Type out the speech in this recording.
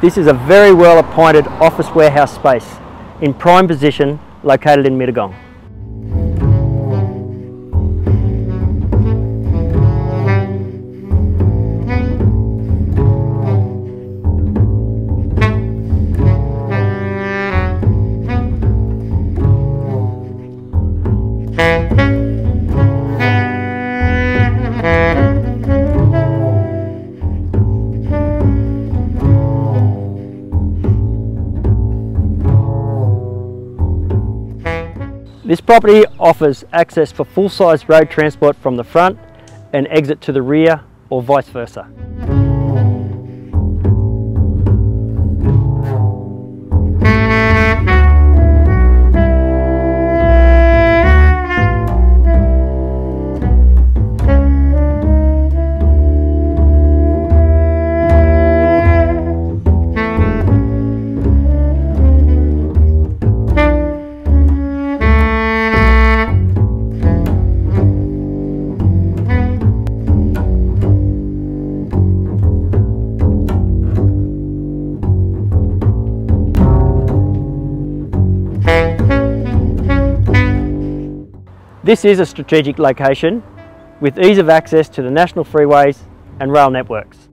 This is a very well appointed office warehouse space in prime position located in Mittagong. This property offers access for full-size road transport from the front and exit to the rear or vice versa. This is a strategic location with ease of access to the national freeways and rail networks.